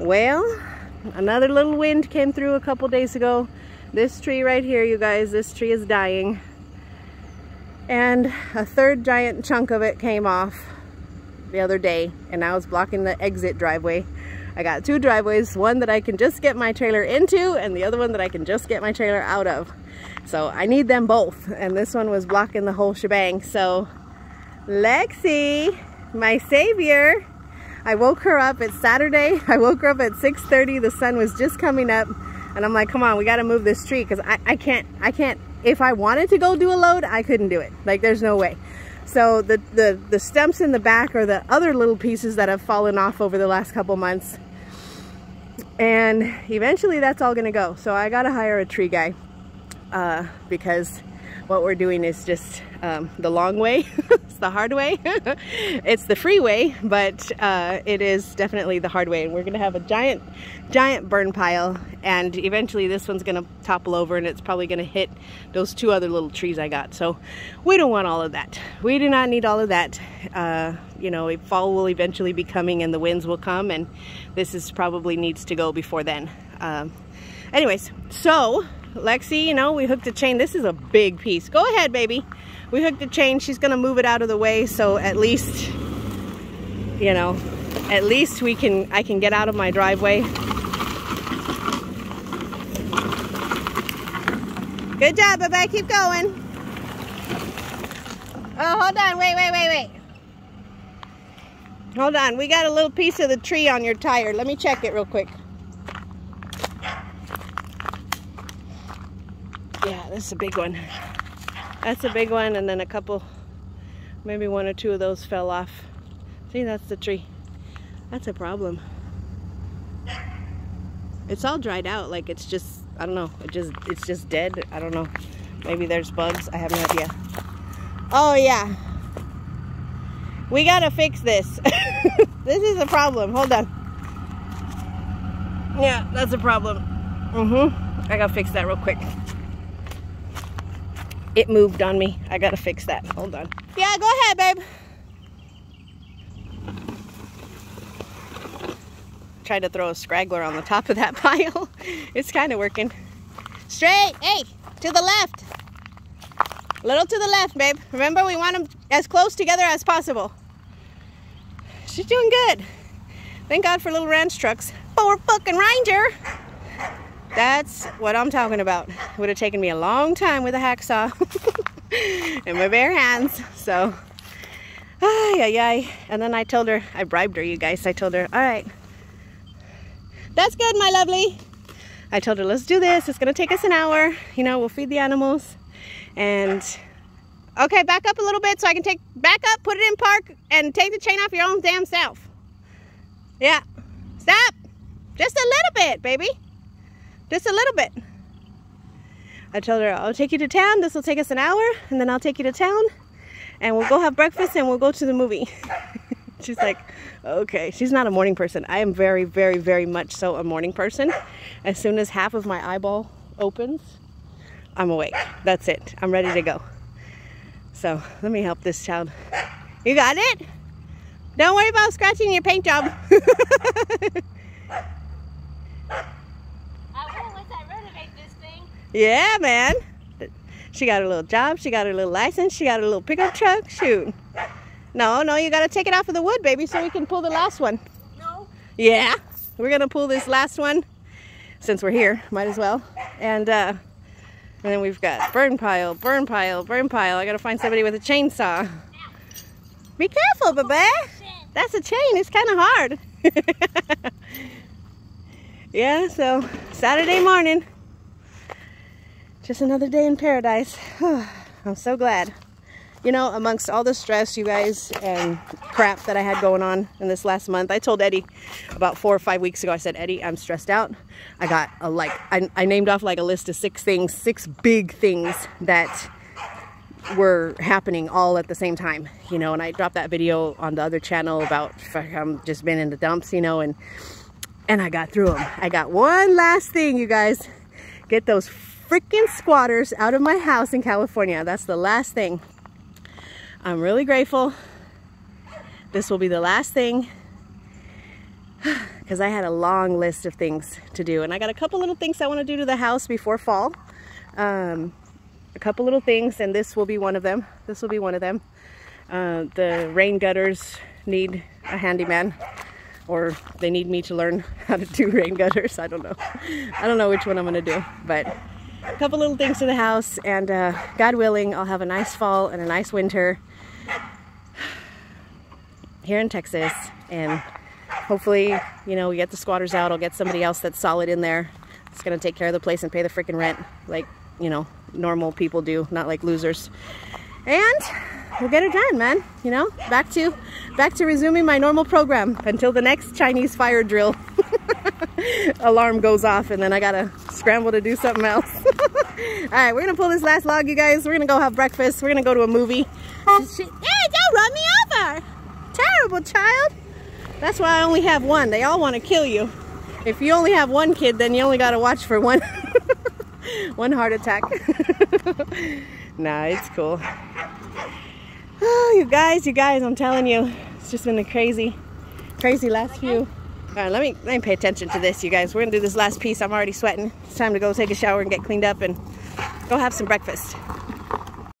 Well, another little wind came through a couple days ago. This tree right here, you guys, this tree is dying. And a third giant chunk of it came off the other day and now it's blocking the exit driveway. I got two driveways, one that I can just get my trailer into and the other one that I can just get my trailer out of. So I need them both and this one was blocking the whole shebang. So Lexi, my savior, I woke her up, it's Saturday, I woke her up at 6.30, the sun was just coming up and I'm like, come on, we gotta move this tree because I, I can't, I can't, if I wanted to go do a load, I couldn't do it. Like there's no way. So the, the, the stumps in the back are the other little pieces that have fallen off over the last couple months. And eventually that's all gonna go. So I gotta hire a tree guy uh, because what we're doing is just um, the long way. it's the hard way. it's the freeway, but uh, it is definitely the hard way. And we're gonna have a giant, giant burn pile. And eventually this one's gonna topple over and it's probably gonna hit those two other little trees I got. So we don't want all of that. We do not need all of that. Uh, you know, fall will eventually be coming and the winds will come and this is probably needs to go before then. Um, anyways, so Lexi, you know, we hooked a chain. This is a big piece. Go ahead, baby. We hooked a chain. She's going to move it out of the way. So at least, you know, at least we can, I can get out of my driveway. Good job, bye-bye. Keep going. Oh, hold on. Wait, wait, wait, wait. Hold on. We got a little piece of the tree on your tire. Let me check it real quick. Yeah, that's a big one. That's a big one, and then a couple, maybe one or two of those fell off. See, that's the tree. That's a problem. It's all dried out, like it's just, I don't know, it just, it's just dead. I don't know. Maybe there's bugs. I have no idea. Oh, yeah. We gotta fix this. this is a problem. Hold on. Yeah, that's a problem. Mm-hmm. I gotta fix that real quick it moved on me. I gotta fix that. Hold on. Yeah, go ahead, babe. Tried to throw a scraggler on the top of that pile. it's kind of working. Straight, hey, to the left. A little to the left, babe. Remember, we want them as close together as possible. She's doing good. Thank God for little ranch trucks. Poor fucking ranger. That's what I'm talking about. It would have taken me a long time with a hacksaw and my bare hands. So, ay, ay, ay. And then I told her, I bribed her, you guys. I told her, all right, that's good, my lovely. I told her, let's do this. It's going to take us an hour. You know, we'll feed the animals. And, okay, back up a little bit so I can take, back up, put it in park, and take the chain off your own damn self. Yeah. Stop. Just a little bit, baby. Just a little bit. I told her, I'll take you to town. This will take us an hour, and then I'll take you to town, and we'll go have breakfast, and we'll go to the movie. She's like, okay. She's not a morning person. I am very, very, very much so a morning person. As soon as half of my eyeball opens, I'm awake. That's it. I'm ready to go. So let me help this child. You got it? Don't worry about scratching your paint job. Yeah, man. She got her little job. She got her little license. She got her little pickup truck. Shoot. No, no, you got to take it off of the wood, baby, so we can pull the last one. No. Yeah. We're going to pull this last one since we're here. Might as well. And, uh, and then we've got burn pile, burn pile, burn pile. I got to find somebody with a chainsaw. Be careful, baby. That's a chain. It's kind of hard. yeah, so Saturday morning. Just another day in paradise. I'm so glad. You know, amongst all the stress, you guys, and crap that I had going on in this last month, I told Eddie about four or five weeks ago, I said, Eddie, I'm stressed out. I got a, like, I, I named off like a list of six things, six big things that were happening all at the same time, you know, and I dropped that video on the other channel about I'm just been in the dumps, you know, and and I got through them. I got one last thing, you guys. Get those freaking squatters out of my house in California. That's the last thing. I'm really grateful. This will be the last thing. because I had a long list of things to do. And I got a couple little things I want to do to the house before fall. Um, a couple little things, and this will be one of them. This will be one of them. Uh, the rain gutters need a handyman or they need me to learn how to do rain gutters. I don't know. I don't know which one I'm going to do, but a couple little things to the house and uh, God willing, I'll have a nice fall and a nice winter here in Texas and hopefully, you know, we get the squatters out. I'll get somebody else that's solid in there. It's to take care of the place and pay the freaking rent like, you know, normal people do, not like losers. And we'll get it done, man. You know, back to back to resuming my normal program until the next Chinese fire drill alarm goes off and then I gotta scramble to do something else. All right, we're gonna pull this last log, you guys. We're gonna go have breakfast. We're gonna go to a movie. Hey, don't run me over! Terrible child. That's why I only have one. They all want to kill you. If you only have one kid, then you only gotta watch for one one heart attack. nah, it's cool. Oh, you guys, you guys, I'm telling you, it's just been a crazy, crazy last few. All right, let me let me pay attention to this, you guys. We're gonna do this last piece. I'm already sweating. It's time to go take a shower and get cleaned up and Go have some breakfast.